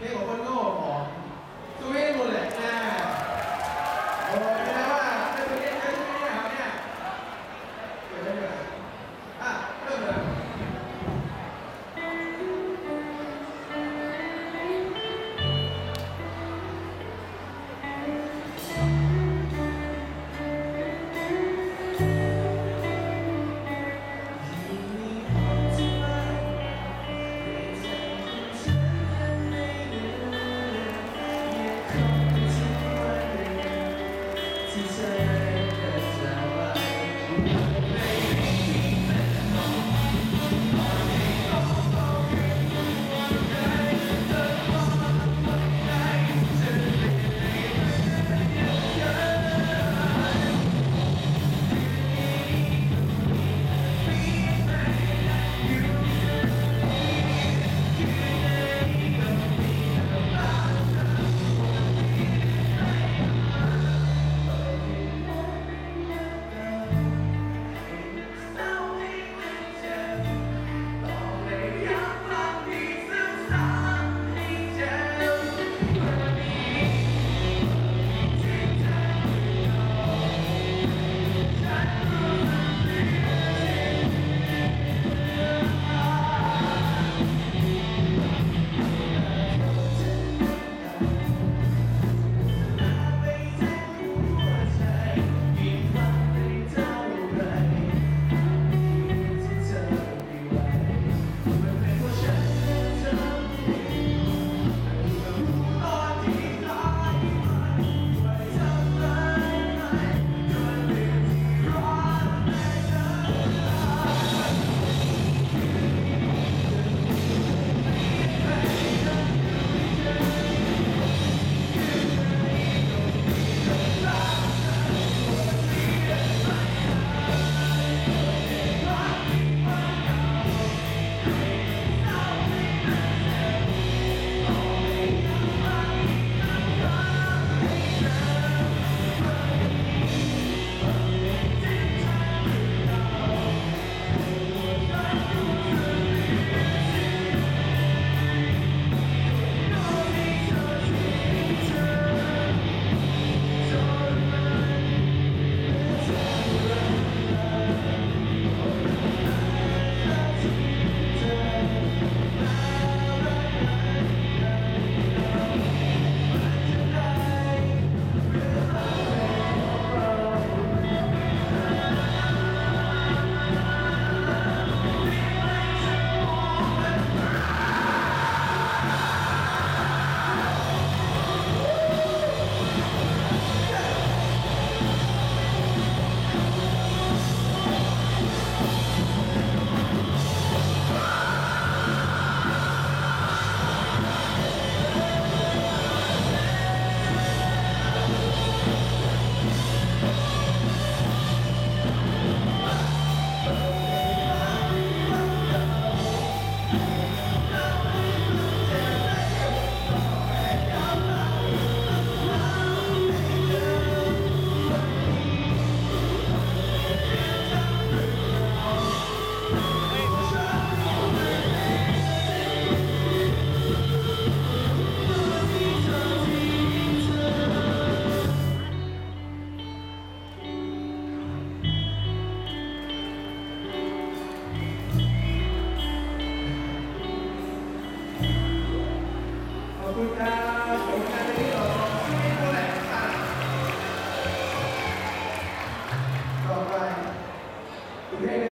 给我分肉。